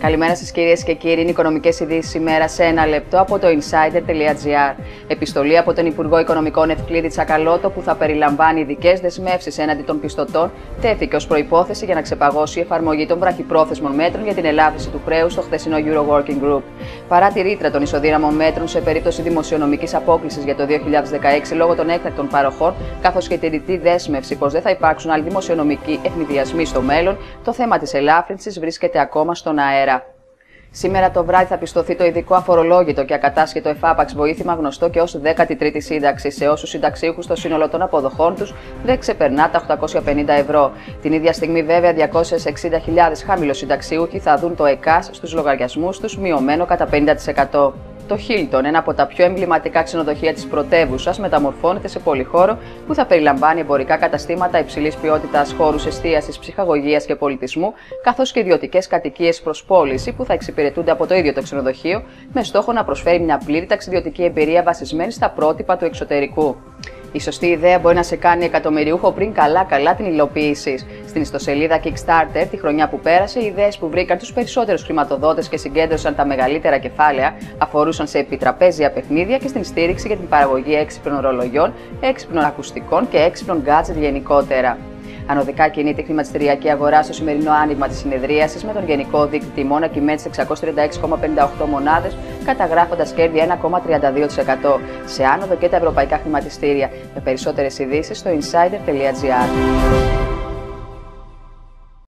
Καλημέρα σας κυρίες και κύριοι. Είναι οικονομικές ειδήσεις σήμερα σε ένα λεπτό από το insider.gr. Επιστολή από τον Υπουργό Οικονομικών Ευκλήδη Τσακαλώτο που θα περιλαμβάνει ειδικές δεσμεύσεις έναντι των πιστωτών τέθηκε ως προπόθεση για να ξεπαγώσει η εφαρμογή των βραχυπρόθεσμων μέτρων για την ελάφρυνση του χρέους στο χθεσινό Euro Working Group. Παρά τη ρήτρα των ισοδύναμων μέτρων σε περίπτωση δημοσιονομικής απόκλησης για το 2016 λόγω των έκτακτων παροχών, καθώς και τη ρητή δέσμευση πως δεν θα υπάρξουν άλλοι δημοσιονομικοί ευνηδιασμοί στο μέλλον, το θέμα της ελάφρυνσης βρίσκεται ακόμα στον αέρα. Σήμερα το βράδυ θα πιστωθεί το ειδικό αφορολόγητο και ακατάσχετο εφάπαξ βοήθημα γνωστό και ως 13η σύνταξη σε όσους συνταξίχου το σύνολο των αποδοχών τους δεν ξεπερνά τα 850 ευρώ. Την ίδια στιγμή, βέβαια, 260.000 χαμηλοσυνταξιούχοι θα δουν το ΕΚΑΣ στους λογαριασμούς τους μειωμένο κατά 50%. Το Hilton, ένα από τα πιο εμβληματικά ξενοδοχεία της πρωτεύουσας, μεταμορφώνεται σε πολυχώρο που θα περιλαμβάνει εμπορικά καταστήματα υψηλής ποιότητας, χώρους εστίασης, ψυχαγωγίας και πολιτισμού, καθώς και ιδιωτικές κατοικίες προς πώληση που θα εξυπηρετούνται από το ίδιο το ξενοδοχείο, με στόχο να προσφέρει μια πλήρη ταξιδιωτική εμπειρία βασισμένη στα πρότυπα του εξωτερικού. Η σωστή ιδέα μπορεί να σε κάνει εκατομμυριούχο πριν καλά-καλά την υλοποίηση. Στην ιστοσελίδα Kickstarter, τη χρονιά που πέρασε, οι ιδέες που βρήκαν τους περισσότερους χρηματοδότες και συγκέντρωσαν τα μεγαλύτερα κεφάλαια αφορούσαν σε επιτραπέζια παιχνίδια και στην στήριξη για την παραγωγή έξυπνων ρολογιών, έξυπνων ακουστικών και έξυπνων gadget γενικότερα. Ανωδικά κινείται η χρηματιστηριακή αγορά στο σημερινό άνοιγμα της συνεδρίασης με τον γενικό δείκτη τιμών να κυμαίνει σε 636,58 μονάδες, καταγράφοντας κέρδη 1,32%. Σε άνοδο και τα ευρωπαϊκά χρηματιστήρια. Με περισσότερες ειδήσεις στο insider.gr.